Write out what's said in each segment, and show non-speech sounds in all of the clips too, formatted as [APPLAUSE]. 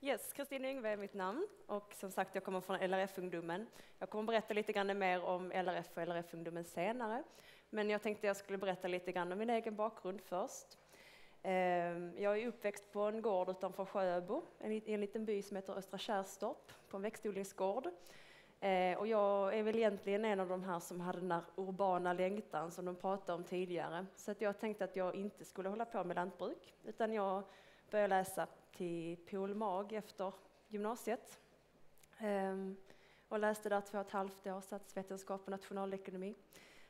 Yes, Kristin Yngve är mitt namn och som sagt jag kommer från LRF-ungdomen. Jag kommer berätta lite grann mer om LRF och LRF-ungdomen senare. Men jag tänkte jag skulle berätta lite grann om min egen bakgrund först. Ehm, jag är uppväxt på en gård utanför Sjöbo, i en liten by som heter Östra Kärrstorp, på en växtodlingsgård. Ehm, och jag är väl egentligen en av de här som hade den där urbana längtan som de pratade om tidigare. Så att jag tänkte att jag inte skulle hålla på med lantbruk, utan jag började läsa till polmag efter gymnasiet. Ehm, och läste där två och ett halvt år, statsvetenskap och nationalekonomi.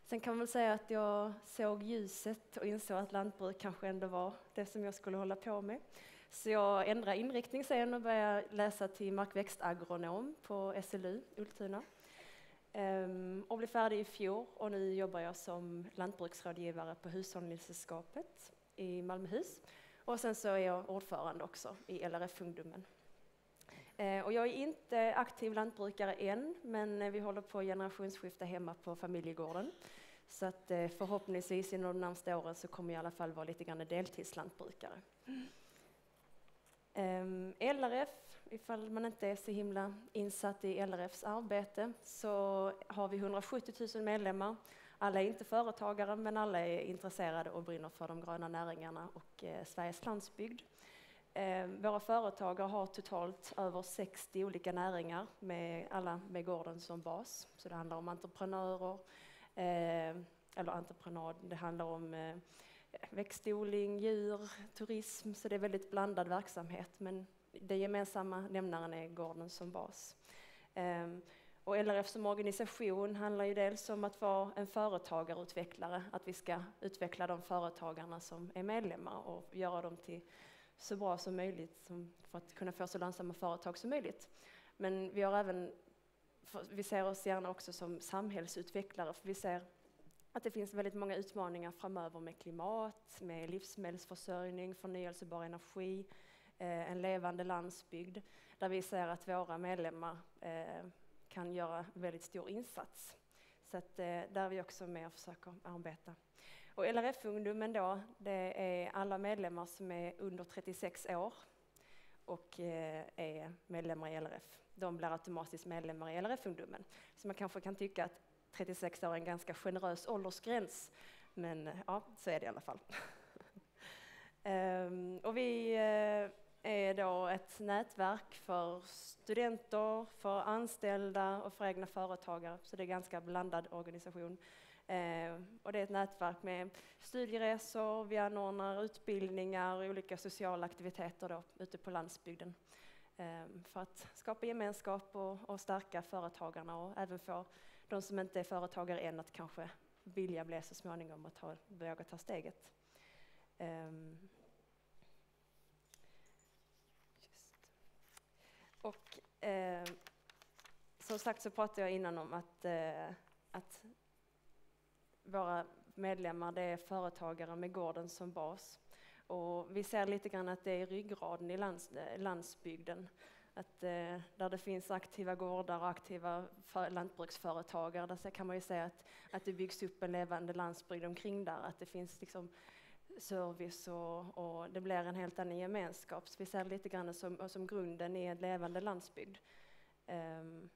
Sen kan man väl säga att jag såg ljuset och insåg att lantbruk kanske ändå var det som jag skulle hålla på med. Så jag ändrade inriktning sen och började läsa till markväxtagronom på SLU Ultuna. Ehm, och blev färdig i fjol och nu jobbar jag som lantbruksrådgivare på Hushållningssällskapet i Malmöhus. Och sen så är jag ordförande också i LRF-ungdomen. Eh, och jag är inte aktiv lantbrukare än, men eh, vi håller på att generationsskifta hemma på familjegården. Så att eh, förhoppningsvis inom de närmaste åren så kommer jag i alla fall vara lite grann deltidslantbrukare. Ehm, LRF, ifall man inte är så himla insatt i LRFs arbete, så har vi 170 000 medlemmar. Alla är inte företagare, men alla är intresserade och brinner för de gröna näringarna och eh, Sveriges landsbygd. Eh, våra företagare har totalt över 60 olika näringar, med alla med gården som bas. Så det handlar om entreprenörer, eh, eller entreprenad, det handlar om eh, växtodling, djur, turism, så det är väldigt blandad verksamhet. Men den gemensamma nämnaren är gården som bas. Ehm, och LRF som organisation handlar ju dels om att vara en företagarutvecklare, att vi ska utveckla de företagarna som är medlemmar och göra dem till så bra som möjligt för att kunna få så lönsamma företag som möjligt. Men vi har även vi ser oss gärna också som samhällsutvecklare, för vi ser att det finns väldigt många utmaningar framöver med klimat, med livsmedelsförsörjning, förnyelsebar energi, eh, en levande landsbygd, där vi ser att våra medlemmar eh, kan göra väldigt stor insats. Så att, eh, där är vi också med och försöker arbeta. Och LRF-ungdomen då, det är alla medlemmar som är under 36 år och eh, är medlemmar i LRF. De blir automatiskt medlemmar i LRF-ungdomen. Så man kanske kan tycka att 36 år är en ganska generös åldersgräns, men ja, så är det i alla fall. um, [LAUGHS] och vi eh, ett nätverk för studenter, för anställda och för egna företagare, så det är en ganska blandad organisation. Eh, och det är ett nätverk med studieresor, vi anordnar utbildningar och olika sociala aktiviteter då, ute på landsbygden Eh, för att skapa gemenskap och, och stärka företagarna och även få de som inte är företagare än att kanske vilja bli så småningom och ta, våga ta steget. Um, och eh, som sagt så pratade jag innan om att, eh, att våra medlemmar det är företagare med gården som bas. Och vi ser lite grann att det är ryggraden i lands, eh, landsbygden. Att, eh, där det finns aktiva gårdar och aktiva för, lantbruksföretagare, där kan man ju säga att, att det byggs upp en levande landsbygd omkring där, att det finns liksom service och, och det blir en helt annan gemenskap. Så vi ser lite grann som, som grunden i en levande landsbygd. Um,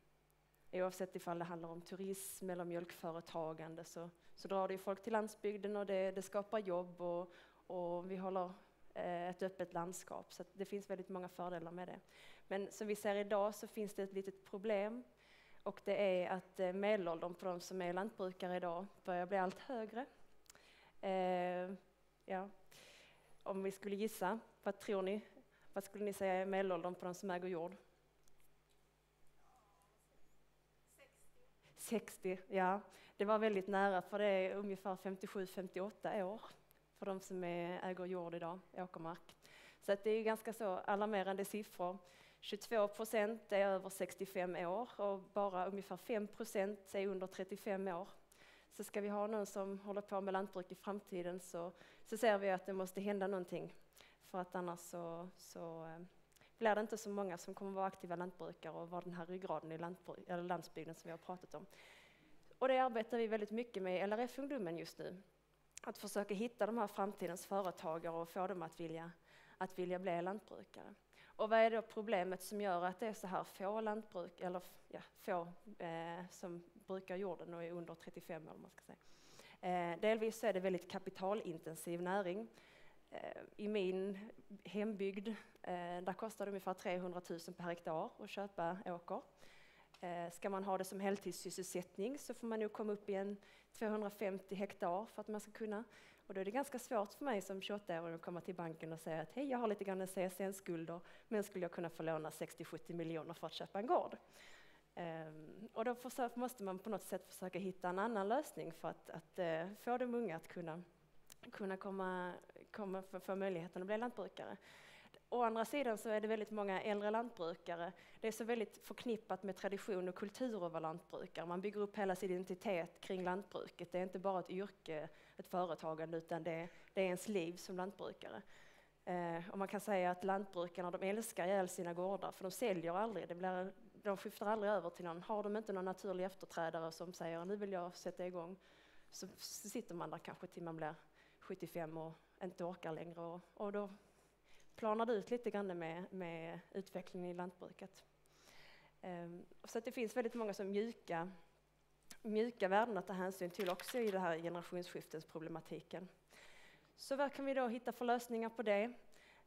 oavsett ifall det handlar om turism eller mjölkföretagande så, så drar det folk till landsbygden och det, det skapar jobb och, och vi håller Eh, ett öppet landskap. Så det finns väldigt många fördelar med det. Men som vi ser idag så finns det ett litet problem och det är att eh, medelåldern på de som är lantbrukare idag börjar bli allt högre. Ehm, Ja. Om vi skulle gissa, vad tror ni? Vad skulle ni säga är medelåldern på de som äger jord? 60, ja. Det var väldigt nära för det är ungefär 57-58 år för de som är, äger jord idag, åkermark. Så att det är ganska så alarmerande siffror. 22 procent är över 65 år och bara ungefär 5 procent är under 35 år. Så ska vi ha någon som håller på med lantbruk i framtiden så, så ser vi att det måste hända någonting. För att annars så, så eh, blir det inte så många som kommer vara aktiva lantbrukare och vara den här ryggraden i eller landsbygden som vi har pratat om. Och det arbetar vi väldigt mycket med i LRF-ungdomen just nu att försöka hitta de här framtidens företagare och få dem att vilja, att vilja bli lantbrukare. Och vad är då problemet som gör att det är så här få lantbruk, eller ja, få eh, som brukar jorden och är under 35 år, man ska säga. Eh, delvis är det väldigt kapitalintensiv näring. Eh, I min hembygd, eh, där kostar det ungefär 300 000 per hektar att köpa åker. Eh, ska man ha det som heltidssysselsättning så får man nog komma upp i en 250 hektar för att man ska kunna. Och då är det ganska svårt för mig som 28-åring att komma till banken och säga att hej, jag har lite grann CSN-skulder, men skulle jag kunna få låna 60-70 miljoner för att köpa en gård? Um, och då försöker, måste man på något sätt försöka hitta en annan lösning för att, att uh, få de unga att kunna, kunna komma, komma få möjligheten att bli lantbrukare. Å andra sidan så är det väldigt många äldre lantbrukare. Det är så väldigt förknippat med tradition och kultur att vara lantbrukare. Man bygger upp hela sin identitet kring lantbruket. Det är inte bara ett yrke, ett företagande, utan det, det är ens liv som lantbrukare. Eh, och man kan säga att lantbrukarna de älskar ihjäl sina gårdar, för de säljer aldrig. Det blir, de skiftar aldrig över till någon. Har de inte någon naturlig efterträdare som säger nu vill jag sätta igång, så, sitter man där kanske till man blir 75 och inte orkar längre. Och, och då det ut lite grann med, med utvecklingen i lantbruket. Um, så att det finns väldigt många som mjuka, mjuka värden att ta hänsyn till också i den här generationsskiftesproblematiken. Så vad kan vi då hitta för lösningar på det?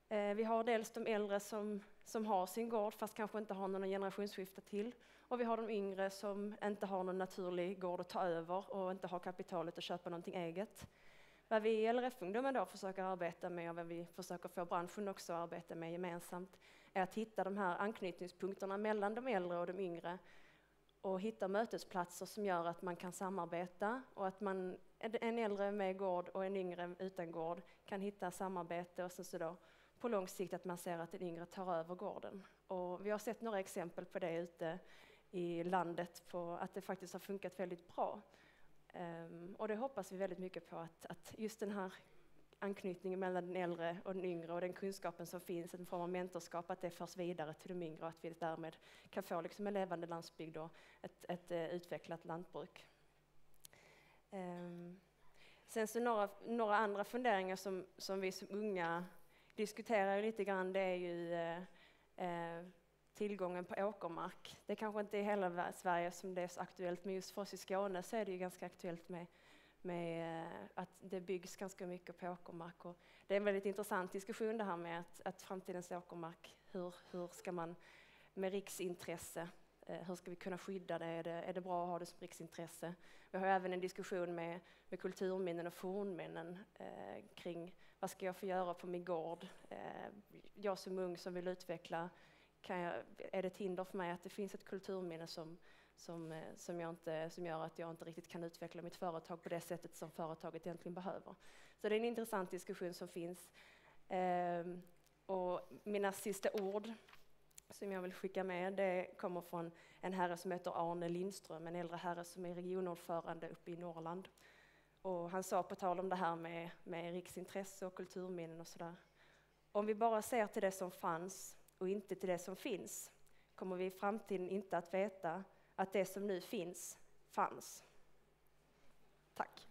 Eh, vi har dels de äldre som, som har sin gård fast kanske inte har någon generationsskifte till. Och vi har de yngre som inte har någon naturlig gård att ta över och inte har kapitalet att köpa någonting eget. Vad vi i LRF-ungdomen då försöker arbeta med och vad vi försöker få branschen också att arbeta med gemensamt är att hitta de här anknytningspunkterna mellan de äldre och de yngre och hitta mötesplatser som gör att man kan samarbeta och att man, en äldre med gård och en yngre utan gård kan hitta samarbete och sen så då på lång sikt att man ser att den yngre tar över gården. Och vi har sett några exempel på det ute i landet på att det faktiskt har funkat väldigt bra. Um, och det hoppas vi väldigt mycket på att, att just den här anknytningen mellan den äldre och den yngre och den kunskapen som finns, en form av mentorskap, att det förs vidare till de yngre och att vi därmed kan få liksom en levande landsbygd och ett, ett uh, utvecklat lantbruk. Um, sen så några, några andra funderingar som, som vi som unga diskuterar lite grann, det är ju eh, eh, tillgången på åkermark. Det kanske inte är hela Sverige som det är så aktuellt, men just för oss i Skåne så är det ju ganska aktuellt med, med eh, att det byggs ganska mycket på åkermark. Och det är en väldigt intressant diskussion det här med att, att framtidens åkermark, hur, hur ska man med riksintresse hur ska vi kunna skydda det? Är, det? är det bra att ha det som riksintresse? Vi har även en diskussion med, med kulturminnen och fornminnen eh, kring vad ska jag få göra på min gård? Eh, jag som ung som vill utveckla kan jag, är det ett hinder för mig att det finns ett kulturminne som, som, eh, som, jag inte, som gör att jag inte riktigt kan utveckla mitt företag på det sättet som företaget egentligen behöver. Så det är en intressant diskussion som finns. Ehm, och mina sista ord som jag vill skicka med, det kommer från en herre som heter Arne Lindström, en äldre herre som är regionordförande uppe i Norrland. Och han sa på tal om det här med, med riksintresse och kulturminnen och sådär. Om vi bara ser till det som fanns och inte till det som finns kommer vi i framtiden inte att veta att det som nu finns fanns. Tack.